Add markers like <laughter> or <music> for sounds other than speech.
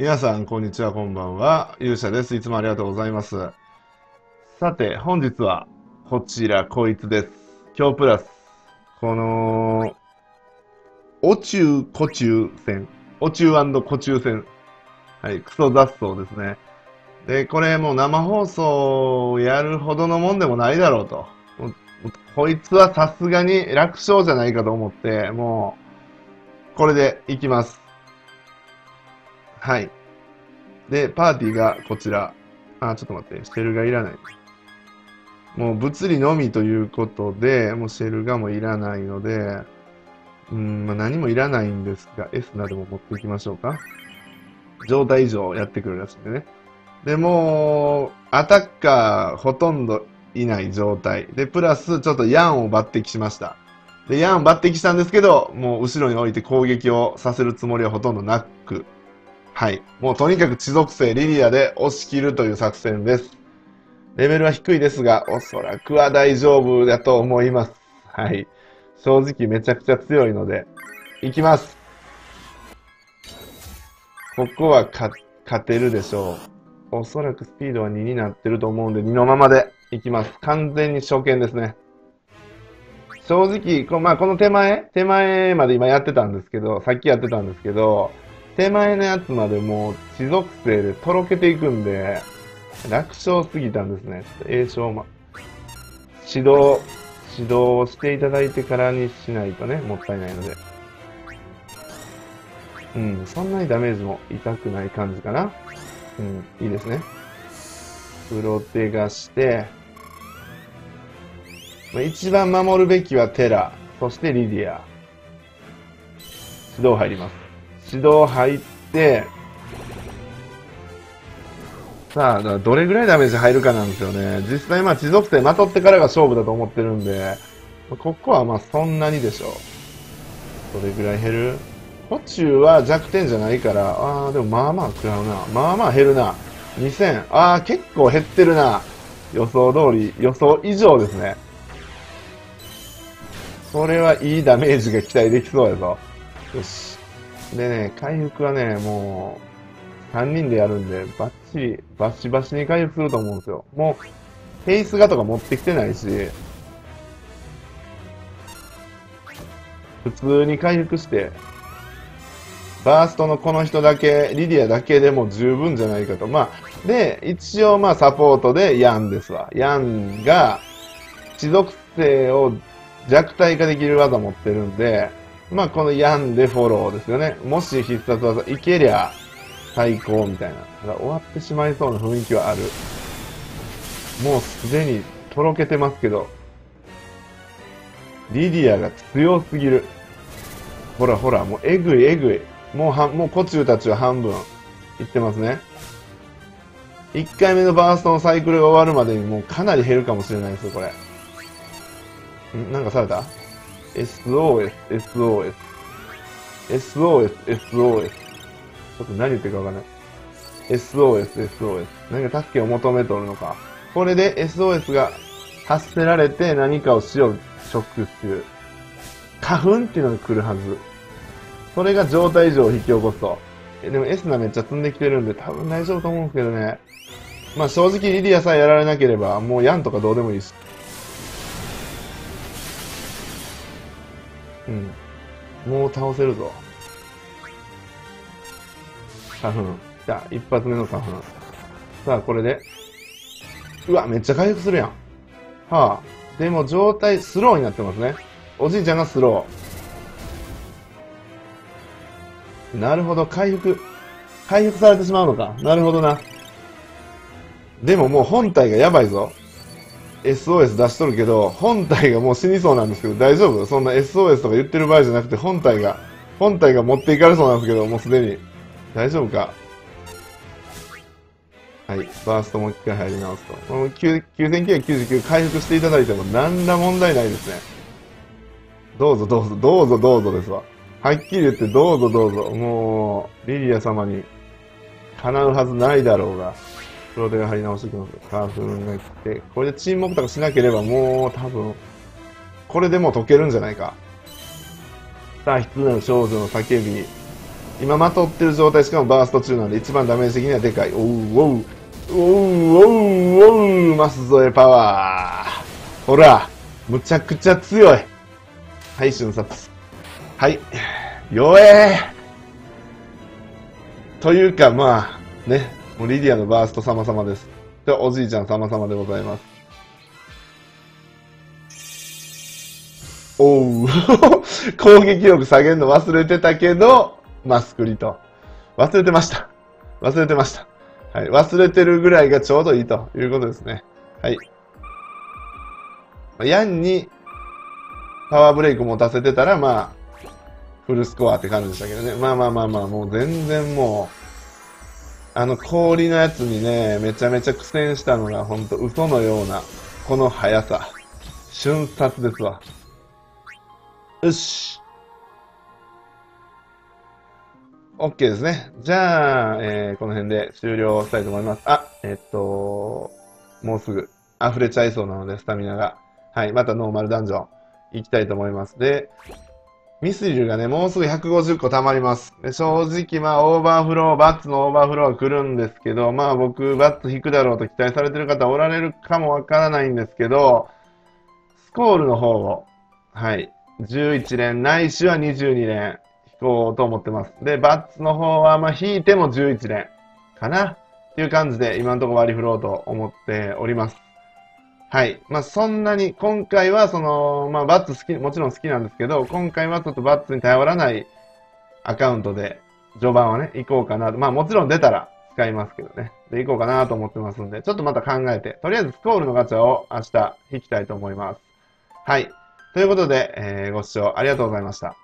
皆さん、こんにちは、こんばんは。勇者です。いつもありがとうございます。さて、本日は、こちら、こいつです。今日プラス、この、お中、古中戦。お中古中戦。はい、クソ雑草ですね。で、これもう生放送をやるほどのもんでもないだろうと。こいつはさすがに楽勝じゃないかと思って、もう、これでいきます。はい。で、パーティーがこちら。あ、ちょっと待って。シェルがいらない。もう物理のみということで、もうシェルがもういらないので、うん、まあ、何もいらないんですが、S なども持っていきましょうか。状態以上やってくるらしいんでね。で、もう、アタッカーほとんどいない状態。で、プラスちょっとヤンを抜擢しました。で、ヤンを抜擢したんですけど、もう後ろに置いて攻撃をさせるつもりはほとんどなく、はい。もうとにかく地属性リリアで押し切るという作戦です。レベルは低いですが、おそらくは大丈夫だと思います。はい。正直めちゃくちゃ強いので、いきます。ここは勝てるでしょう。おそらくスピードは2になってると思うんで、2のままでいきます。完全に初見ですね。正直、こまあ、この手前、手前まで今やってたんですけど、さっきやってたんですけど、手前のやつまでもう地属性でとろけていくんで、楽勝すぎたんですね。ちょっと栄翔ま、指導、指導をしていただいてからにしないとね、もったいないので。うん、そんなにダメージも痛くない感じかな。うん、いいですね。プロテがして、まあ、一番守るべきはテラ、そしてリディア。指導入ります。指導入って、さあ、どれぐらいダメージ入るかなんですよね。実際まあ地属性まとってからが勝負だと思ってるんで、ここはまあそんなにでしょう。どれぐらい減る？途中は弱点じゃないから、ああ、でもまあまあ食らうな。まあまあ減るな。2000。ああ、結構減ってるな。予想通り、予想以上ですね。これはいいダメージが期待できそうやぞ。よし。でね、回復はね、もう、3人でやるんで、バッチリ、バシバシに回復すると思うんですよ。もう、フェイス画とか持ってきてないし、普通に回復して、バーストのこの人だけ、リディアだけでも十分じゃないかと。まあ、で、一応まあサポートでヤンですわ。ヤンが、地属性を弱体化できる技持ってるんで、まあこのヤンでフォローですよね。もし必殺技いけりゃ最高みたいな。ただ終わってしまいそうな雰囲気はある。もうすでにとろけてますけど、リディアが強すぎる。ほらほら、もうえぐいえぐい。もうは、もうコチュウたちは半分いってますね。1回目のバーストのサイクルが終わるまでにもうかなり減るかもしれないですよ、これ。ん？なんかされた？?SOS、SOS。SOS、SOS。ちょっと何言ってるかわかんない。SOS、SOS。何か助けを求めとるのか。これで SOS が発せられて何かをしよう、ショックっていう。花粉っていうのが来るはず。それが状態異常を引き起こすと。でもエスナめっちゃ積んできてるんで多分大丈夫と思うんですけどね。まあ正直リディアさえやられなければもうヤンとかどうでもいいし。うん。もう倒せるぞ。花粉。じゃあ、一発目の花粉。さあ、これで。うわ、めっちゃ回復するやん。はあ。でも状態スローになってますね。おじいちゃんがスロー。なるほど、回復。回復されてしまうのか。なるほどな。でももう本体がやばいぞ。SOS 出しとるけど、本体がもう死にそうなんですけど、大丈夫？そんな SOS とか言ってる場合じゃなくて、本体が、本体が持っていかれそうなんですけど、もうすでに。大丈夫か？はい。バーストもう一回入り直すと。この9999回復していただいても何ら問題ないですね。どうぞどうぞ、どうぞどうぞですわ。はっきり言ってどうぞどうぞ。もう、リリア様に叶うはずないだろうが。プロテが張り直してきます。カーフンが来て、これで沈黙とかしなければもう多分、これでもう解けるんじゃないか。さあ、羊の少女の叫び。今まとってる状態しかもバースト中なんで一番ダメージ的にはでかい。おうおう。おうおうおうマス添えパワー。ほら、むちゃくちゃ強い。はい、瞬殺。はい。弱えというか、まあ、ね、もうリディアのバースト様々です。で、おじいちゃん様々でございます。おう <laughs> 攻撃力下げるの忘れてたけど、マスクリと。忘れてました。忘れてました。はい。忘れてるぐらいがちょうどいいということですね。はい。ヤンにパワーブレイク持たせてたら、まあ、フルスコアって感じでしたけどね。まあまあまあまあ、もう全然もう、あの氷のやつにね、めちゃめちゃ苦戦したのが、ほんと嘘のような、この速さ。瞬殺ですわ。よし。OK ですね。じゃあ、えー、この辺で終了したいと思います。あ、えっと、もうすぐ溢れちゃいそうなので、スタミナが。はい、またノーマルダンジョン行きたいと思います。で、ミスリルがね、もうすぐ150個溜まります。正直、まあ、オーバーフロー、バッツのオーバーフローは来るんですけど、まあ僕、バッツ引くだろうと期待されてる方おられるかもわからないんですけど、スコールの方を、はい、11連、ないしは22連、引こうと思ってます。で、バッツの方は、まあ、引いても11連かなっていう感じで、今のところ割り振ろうと思っております。はい。まあ、そんなに、今回は、その、まあ、バッツ好き、もちろん好きなんですけど、今回はちょっとバッツに頼らないアカウントで、序盤はね、行こうかなと。まあ、もちろん出たら使いますけどね。で、行こうかなと思ってますんで、ちょっとまた考えて、とりあえずスコールのガチャを明日引きたいと思います。はい。ということで、えー、ご視聴ありがとうございました。